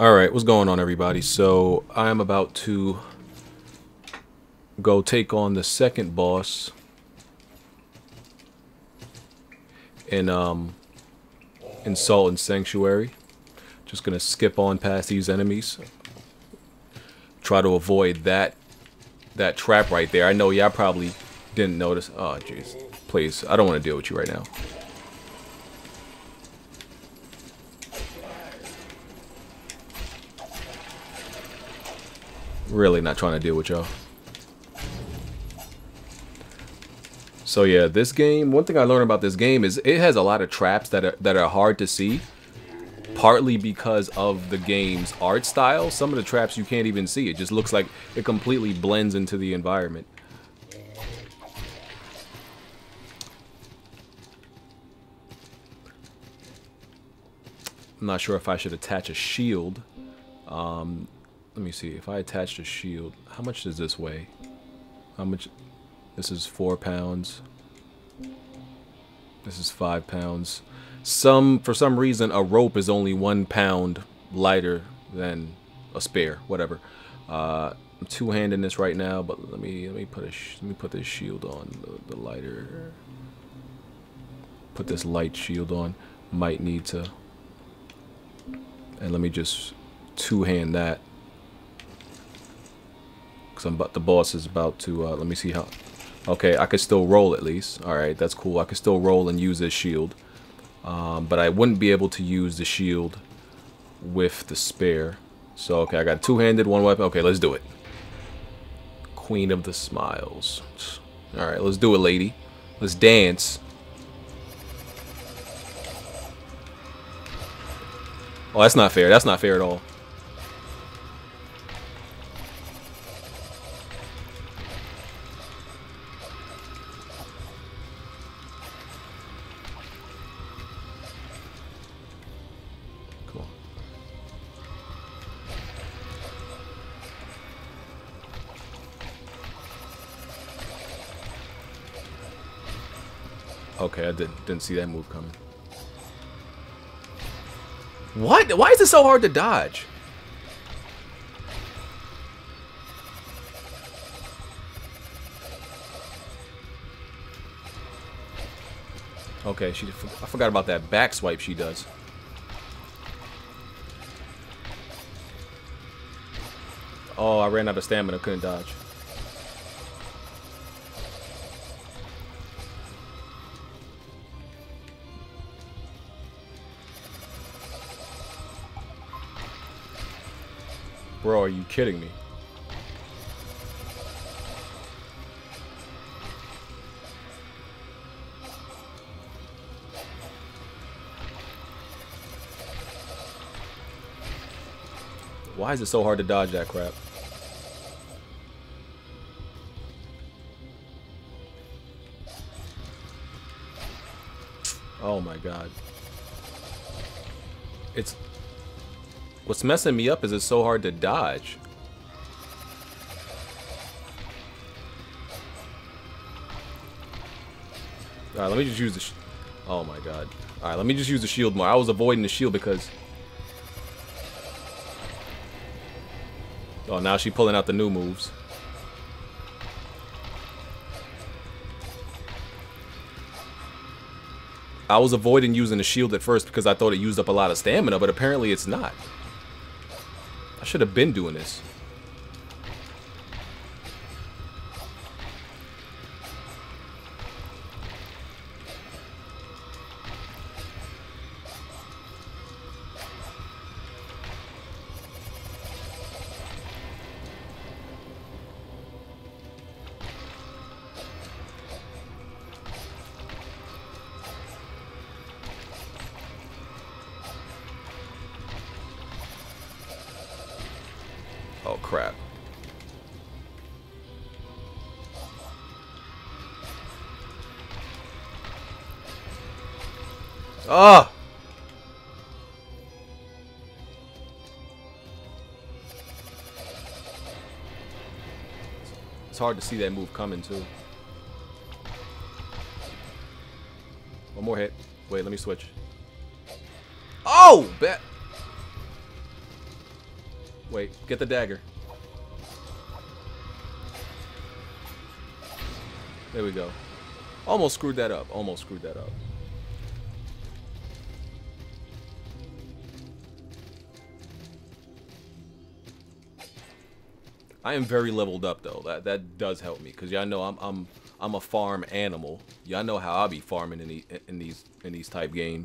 Alright, what's going on everybody? So, I'm about to go take on the second boss in um in Salt and Sanctuary. Just gonna skip on past these enemies. Try to avoid that that trap right there. I know y'all probably didn't notice. Oh jeez. Please, I don't want to deal with you right now. Really not trying to deal with y'all. So yeah, this game, one thing I learned about this game is it has a lot of traps that are, that are hard to see. Partly because of the game's art style. Some of the traps you can't even see. It just looks like it completely blends into the environment. I'm not sure if I should attach a shield. Um, let me see. If I attach a shield, how much does this weigh? How much? This is four pounds. This is five pounds. Some, for some reason, a rope is only one pound lighter than a spare, whatever. Uh, I'm two-handing this right now, but let me let me put a let me put this shield on the, the lighter. Put this light shield on. Might need to. And let me just two-hand that because I'm about the boss is about to. Uh, let me see how. Okay, I could still roll at least. All right, that's cool. I could still roll and use this shield, um, but I wouldn't be able to use the shield with the spare. So okay, I got two-handed, one weapon. Okay, let's do it. Queen of the Smiles. All right, let's do it, lady. Let's dance. Oh, that's not fair. That's not fair at all. Okay, I didn't didn't see that move coming. What? Why is it so hard to dodge? Okay, she. I forgot about that back swipe she does. Oh, I ran out of stamina, couldn't dodge. Bro, are you kidding me? Why is it so hard to dodge that crap? Oh my god. It's What's messing me up is it's so hard to dodge. Alright, let me just use the... oh my god. Alright, let me just use the shield more. I was avoiding the shield because... Oh, now she pulling out the new moves. I was avoiding using the shield at first because I thought it used up a lot of stamina, but apparently it's not. I should have been doing this. Crap. Ah! It's hard to see that move coming, too. One more hit. Wait, let me switch. Oh! Bet. Wait, get the dagger. There we go. Almost screwed that up. Almost screwed that up. I am very leveled up though. That that does help me because y'all know I'm I'm I'm a farm animal. Y'all know how I be farming in the, in these in these type games.